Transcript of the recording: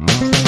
Mm-hmm.